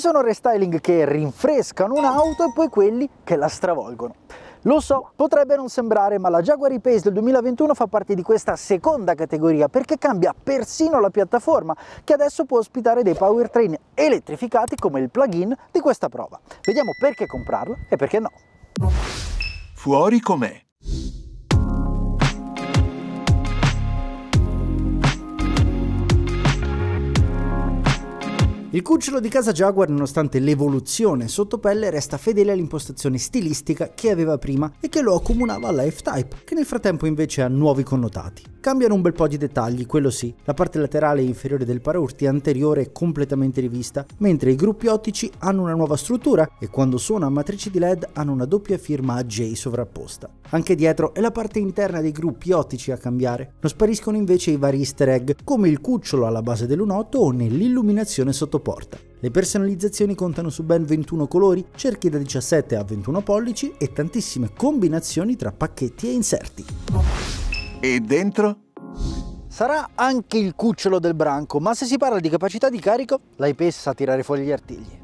sono restyling che rinfrescano un'auto e poi quelli che la stravolgono. Lo so, potrebbe non sembrare, ma la Jaguar E-Pace del 2021 fa parte di questa seconda categoria perché cambia persino la piattaforma che adesso può ospitare dei powertrain elettrificati come il plug-in di questa prova. Vediamo perché comprarla e perché no. Fuori com'è. Il cucciolo di casa Jaguar, nonostante l'evoluzione sotto pelle, resta fedele all'impostazione stilistica che aveva prima e che lo accomunava alla F-Type, che nel frattempo invece ha nuovi connotati. Cambiano un bel po' di dettagli, quello sì. La parte laterale e inferiore del paraurti anteriore è completamente rivista, mentre i gruppi ottici hanno una nuova struttura e quando suona a matrice di LED hanno una doppia firma a J sovrapposta. Anche dietro è la parte interna dei gruppi ottici a cambiare. Non spariscono invece i vari easter egg, come il cucciolo alla base dell'1.8 o nell'illuminazione sotto porta. Le personalizzazioni contano su ben 21 colori, cerchi da 17 a 21 pollici e tantissime combinazioni tra pacchetti e inserti. E dentro? Sarà anche il cucciolo del branco, ma se si parla di capacità di carico, l'iPace sa tirare fuori gli artigli.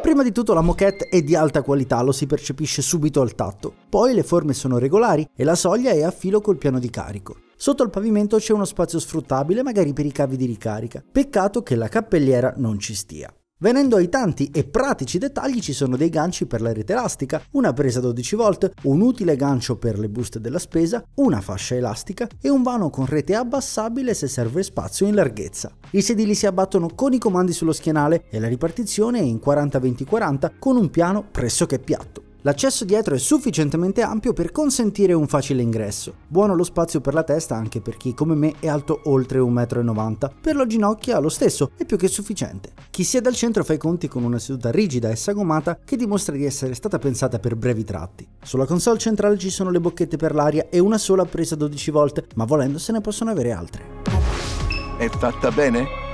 Prima di tutto la moquette è di alta qualità, lo si percepisce subito al tatto. Poi le forme sono regolari e la soglia è a filo col piano di carico. Sotto il pavimento c'è uno spazio sfruttabile magari per i cavi di ricarica. Peccato che la cappelliera non ci stia. Venendo ai tanti e pratici dettagli ci sono dei ganci per la rete elastica, una presa 12 volt, un utile gancio per le buste della spesa, una fascia elastica e un vano con rete abbassabile se serve spazio in larghezza. I sedili si abbattono con i comandi sullo schienale e la ripartizione è in 40-20-40 con un piano pressoché piatto. L'accesso dietro è sufficientemente ampio per consentire un facile ingresso. Buono lo spazio per la testa anche per chi come me è alto oltre 1,90 m. Per lo ginocchia lo stesso, è più che sufficiente. Chi siede al centro fa i conti con una seduta rigida e sagomata che dimostra di essere stata pensata per brevi tratti. Sulla console centrale ci sono le bocchette per l'aria e una sola presa 12 volt, ma volendo se ne possono avere altre. È fatta bene?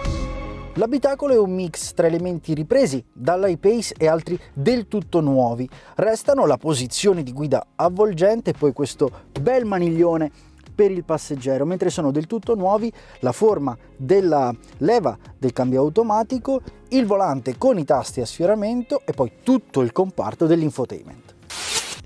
L'abitacolo è un mix tra elementi ripresi dall'iPace e altri del tutto nuovi. Restano la posizione di guida avvolgente e poi questo bel maniglione per il passeggero, mentre sono del tutto nuovi la forma della leva del cambio automatico, il volante con i tasti a sfioramento e poi tutto il comparto dell'infotainment.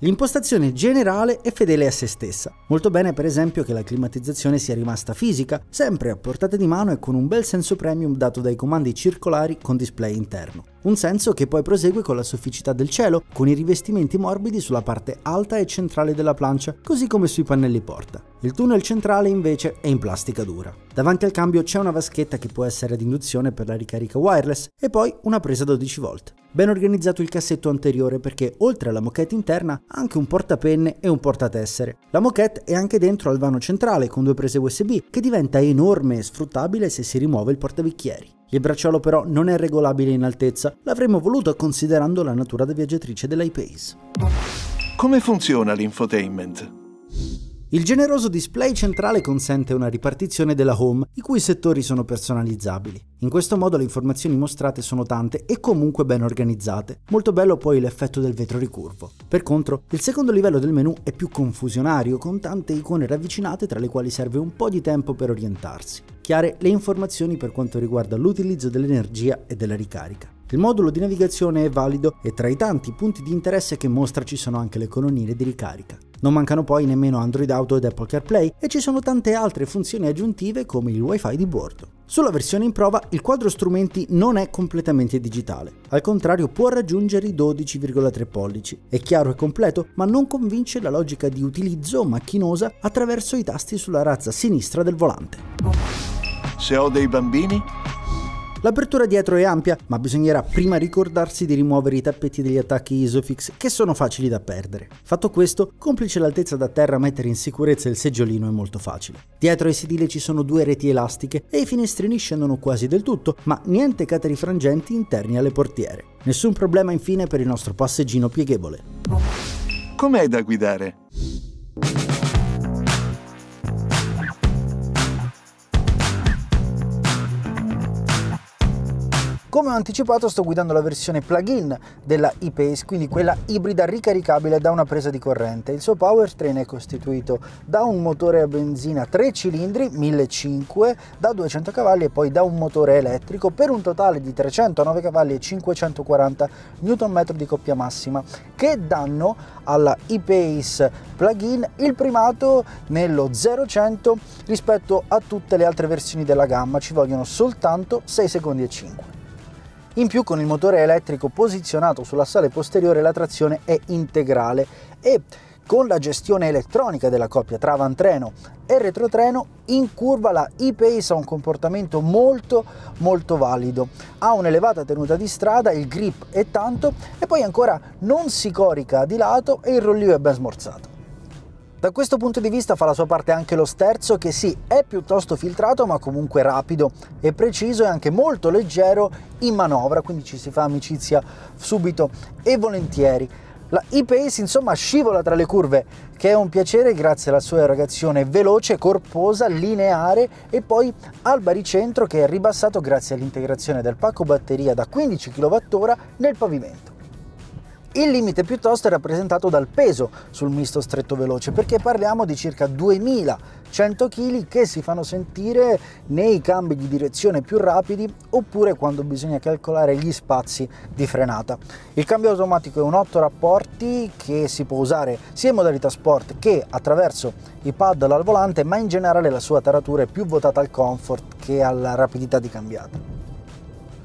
L'impostazione generale è fedele a se stessa. Molto bene per esempio che la climatizzazione sia rimasta fisica, sempre a portata di mano e con un bel senso premium dato dai comandi circolari con display interno. Un senso che poi prosegue con la sofficità del cielo, con i rivestimenti morbidi sulla parte alta e centrale della plancia, così come sui pannelli porta. Il tunnel centrale invece è in plastica dura. Davanti al cambio c'è una vaschetta che può essere ad induzione per la ricarica wireless e poi una presa 12 volt. Ben organizzato il cassetto anteriore perché oltre alla moquette interna ha anche un portapenne e un portatessere. La moquette è anche dentro al vano centrale con due prese USB che diventa enorme e sfruttabile se si rimuove il portabicchieri. Il bracciolo però non è regolabile in altezza, l'avremmo voluto considerando la natura da viaggiatrice dell'iPace. Come funziona l'infotainment? Il generoso display centrale consente una ripartizione della home, i cui settori sono personalizzabili. In questo modo le informazioni mostrate sono tante e comunque ben organizzate. Molto bello poi l'effetto del vetro ricurvo. Per contro, il secondo livello del menu è più confusionario, con tante icone ravvicinate tra le quali serve un po' di tempo per orientarsi. Chiare le informazioni per quanto riguarda l'utilizzo dell'energia e della ricarica. Il modulo di navigazione è valido e tra i tanti punti di interesse che mostra ci sono anche le colonnine di ricarica. Non mancano poi nemmeno Android Auto ed Apple CarPlay e ci sono tante altre funzioni aggiuntive come il WiFi di bordo. Sulla versione in prova il quadro strumenti non è completamente digitale, al contrario può raggiungere i 12,3 pollici. È chiaro e completo, ma non convince la logica di utilizzo macchinosa attraverso i tasti sulla razza sinistra del volante. Se ho dei bambini? L'apertura dietro è ampia, ma bisognerà prima ricordarsi di rimuovere i tappeti degli attacchi Isofix che sono facili da perdere. Fatto questo, complice l'altezza da terra, mettere in sicurezza il seggiolino è molto facile. Dietro ai sedili ci sono due reti elastiche e i finestrini scendono quasi del tutto, ma niente cateri frangenti interni alle portiere. Nessun problema infine per il nostro passeggino pieghevole. Com'è da guidare? Come ho anticipato sto guidando la versione plug-in della e-Pace, quindi quella ibrida ricaricabile da una presa di corrente. Il suo powertrain è costituito da un motore a benzina 3 cilindri 1500 da 200 cavalli e poi da un motore elettrico per un totale di 309 cavalli e 540 Nm di coppia massima che danno alla e-Pace plug-in il primato nello 0-100 rispetto a tutte le altre versioni della gamma, ci vogliono soltanto 6 secondi e 5. In più con il motore elettrico posizionato sulla sale posteriore la trazione è integrale e con la gestione elettronica della coppia tra avantreno e retrotreno in curva la e-Pace ha un comportamento molto molto valido. Ha un'elevata tenuta di strada il grip è tanto e poi ancora non si corica di lato e il rollio è ben smorzato da questo punto di vista fa la sua parte anche lo sterzo che sì, è piuttosto filtrato ma comunque rapido e preciso e anche molto leggero in manovra, quindi ci si fa amicizia subito e volentieri. La E-Pace insomma scivola tra le curve, che è un piacere grazie alla sua erogazione veloce, corposa, lineare e poi al baricentro che è ribassato grazie all'integrazione del pacco batteria da 15 kWh nel pavimento. Il limite piuttosto è rappresentato dal peso sul misto stretto veloce perché parliamo di circa 2100 kg che si fanno sentire nei cambi di direzione più rapidi oppure quando bisogna calcolare gli spazi di frenata. Il cambio automatico è un 8 rapporti che si può usare sia in modalità sport che attraverso i paddle al volante ma in generale la sua taratura è più votata al comfort che alla rapidità di cambiata.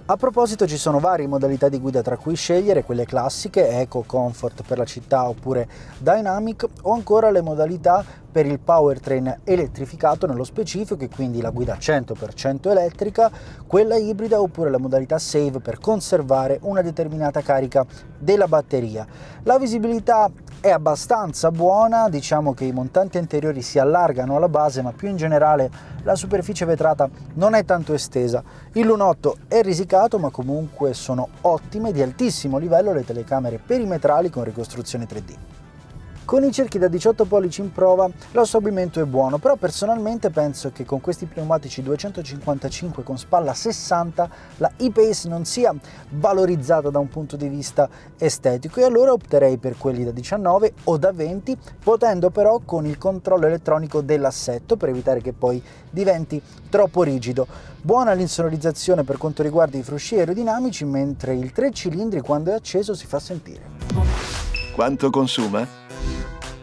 A proposito ci sono varie modalità di guida tra cui scegliere, quelle classiche, Eco, Comfort per la città oppure Dynamic o ancora le modalità per il powertrain elettrificato nello specifico e quindi la guida 100% elettrica, quella ibrida oppure la modalità Save per conservare una determinata carica della batteria. La visibilità è abbastanza buona, diciamo che i montanti anteriori si allargano alla base ma più in generale la superficie vetrata non è tanto estesa. Il lunotto è risicato ma comunque sono ottime di altissimo livello le telecamere perimetrali con ricostruzione 3D. Con i cerchi da 18 pollici in prova l'assorbimento è buono, però personalmente penso che con questi pneumatici 255 con spalla 60 la e-Pace non sia valorizzata da un punto di vista estetico e allora opterei per quelli da 19 o da 20, potendo però con il controllo elettronico dell'assetto per evitare che poi diventi troppo rigido. Buona l'insonorizzazione per quanto riguarda i frusci aerodinamici, mentre il 3 cilindri quando è acceso si fa sentire. Quanto consuma?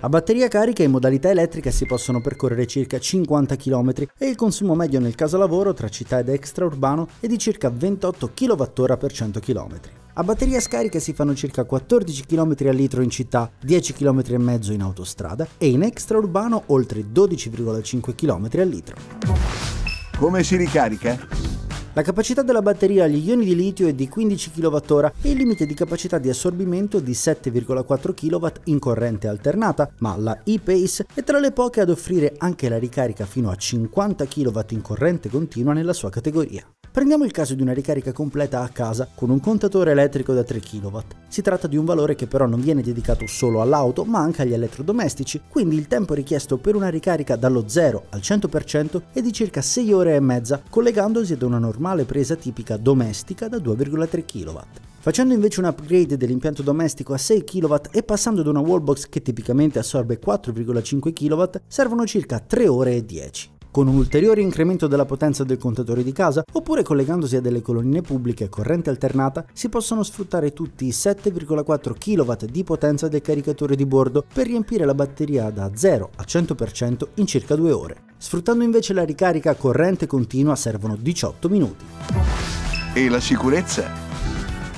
A batteria carica in modalità elettrica si possono percorrere circa 50 km e il consumo medio nel caso lavoro tra città ed extraurbano è di circa 28 kWh per 100 km. A batteria scarica si fanno circa 14 km al litro in città, 10 km e mezzo in autostrada e in extraurbano oltre 12,5 km al litro. Come si ricarica? La capacità della batteria agli ioni di litio è di 15 kWh e il limite di capacità di assorbimento è di 7,4 kW in corrente alternata, ma la e-Pace è tra le poche ad offrire anche la ricarica fino a 50 kW in corrente continua nella sua categoria. Prendiamo il caso di una ricarica completa a casa con un contatore elettrico da 3 kW. Si tratta di un valore che però non viene dedicato solo all'auto ma anche agli elettrodomestici, quindi il tempo richiesto per una ricarica dallo 0 al 100% è di circa 6 ore e mezza, collegandosi ad una normale presa tipica domestica da 2,3 kW. Facendo invece un upgrade dell'impianto domestico a 6 kW e passando ad una wallbox che tipicamente assorbe 4,5 kW, servono circa 3 ore e 10 con un ulteriore incremento della potenza del contatore di casa oppure collegandosi a delle colonnine pubbliche a corrente alternata si possono sfruttare tutti i 7,4 kW di potenza del caricatore di bordo per riempire la batteria da 0 a 100% in circa 2 ore. Sfruttando invece la ricarica a corrente continua servono 18 minuti. E la sicurezza?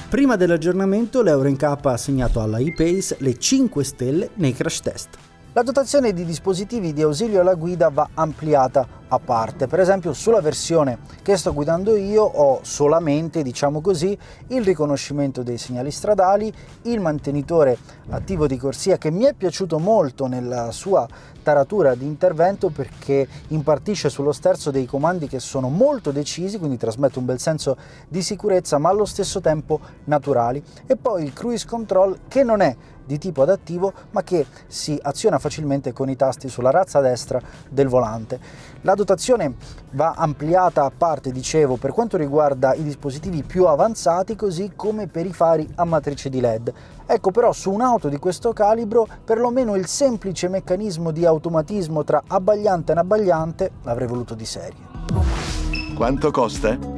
Prima dell'aggiornamento l'Euro NCAP ha assegnato alla ePace le 5 stelle nei crash test. La dotazione di dispositivi di ausilio alla guida va ampliata a parte. Per esempio sulla versione che sto guidando io ho solamente, diciamo così, il riconoscimento dei segnali stradali, il mantenitore attivo di corsia che mi è piaciuto molto nella sua taratura di intervento perché impartisce sullo sterzo dei comandi che sono molto decisi, quindi trasmette un bel senso di sicurezza ma allo stesso tempo naturali. E poi il cruise control che non è di tipo adattivo ma che si aziona facilmente con i tasti sulla razza destra del volante. La dotazione va ampliata a parte, dicevo, per quanto riguarda i dispositivi più avanzati, così come per i fari a matrice di LED. Ecco però su un'auto di questo calibro perlomeno il semplice meccanismo di automatismo tra abbagliante e inabbagliante l'avrei voluto di serie. Quanto costa?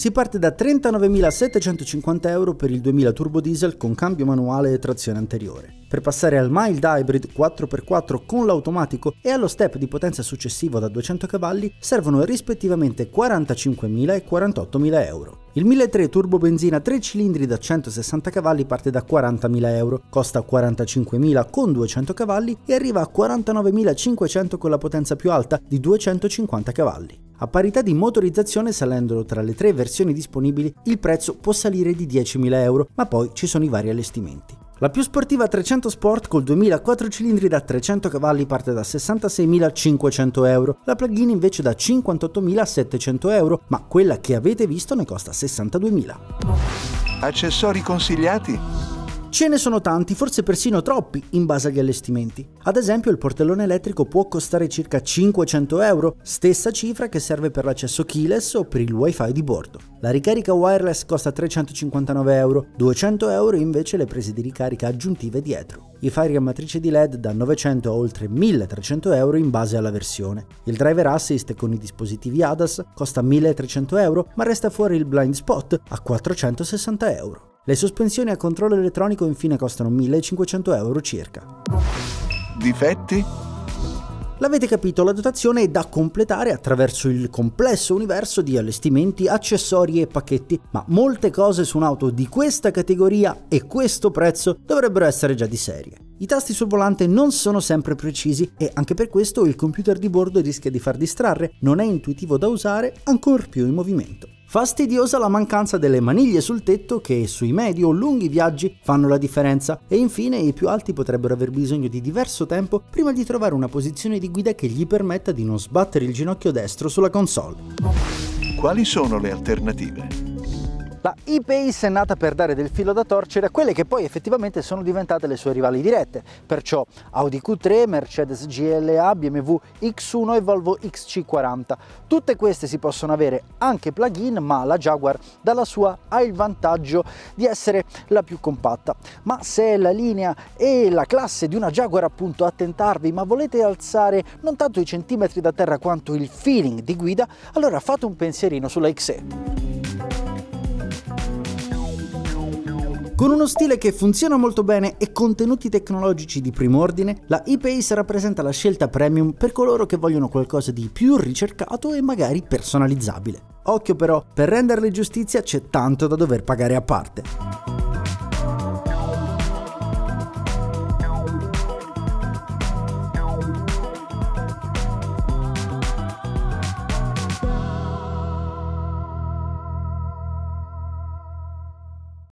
Si parte da 39.750 euro per il 2000 turbo diesel con cambio manuale e trazione anteriore. Per passare al mild hybrid 4x4 con l'automatico e allo step di potenza successivo da 200 cavalli servono rispettivamente 45.000 e 48.000 euro. Il 1.3 turbo benzina 3 cilindri da 160 cavalli parte da 40.000 euro, costa 45.000 con 200 cavalli e arriva a 49.500 con la potenza più alta di 250 cavalli. A parità di motorizzazione salendo tra le tre versioni disponibili il prezzo può salire di 10.000 euro, ma poi ci sono i vari allestimenti. La più sportiva 300 Sport col 2004 cilindri da 300 cavalli parte da 66.500 euro, la plug-in invece da 58.700 euro, ma quella che avete visto ne costa 62.000. Accessori consigliati? Ce ne sono tanti, forse persino troppi, in base agli allestimenti. Ad esempio il portellone elettrico può costare circa 500 euro, stessa cifra che serve per l'accesso keyless o per il wifi di bordo. La ricarica wireless costa 359 euro, 200 euro invece le prese di ricarica aggiuntive dietro. I fari a matrice di LED da 900 a oltre 1300 euro in base alla versione. Il driver assist con i dispositivi ADAS costa 1300 euro, ma resta fuori il blind spot a 460 euro. Le sospensioni a controllo elettronico infine costano 1500 euro circa. Difetti? L'avete capito, la dotazione è da completare attraverso il complesso universo di allestimenti, accessori e pacchetti, ma molte cose su un'auto di questa categoria e questo prezzo dovrebbero essere già di serie. I tasti sul volante non sono sempre precisi e anche per questo il computer di bordo rischia di far distrarre, non è intuitivo da usare, ancor più in movimento. Fastidiosa la mancanza delle maniglie sul tetto che sui medi o lunghi viaggi fanno la differenza e infine i più alti potrebbero aver bisogno di diverso tempo prima di trovare una posizione di guida che gli permetta di non sbattere il ginocchio destro sulla console. Quali sono le alternative? La E-Pace è nata per dare del filo da torcere a quelle che poi effettivamente sono diventate le sue rivali dirette, perciò Audi Q3, Mercedes GLA, BMW X1 e Volvo XC40. Tutte queste si possono avere anche plug-in, ma la Jaguar dalla sua ha il vantaggio di essere la più compatta. Ma se è la linea e la classe di una Jaguar appunto a tentarvi, ma volete alzare non tanto i centimetri da terra quanto il feeling di guida, allora fate un pensierino sulla XE. Con uno stile che funziona molto bene e contenuti tecnologici di primo ordine, la ePace rappresenta la scelta premium per coloro che vogliono qualcosa di più ricercato e magari personalizzabile. Occhio però, per renderle giustizia c'è tanto da dover pagare a parte.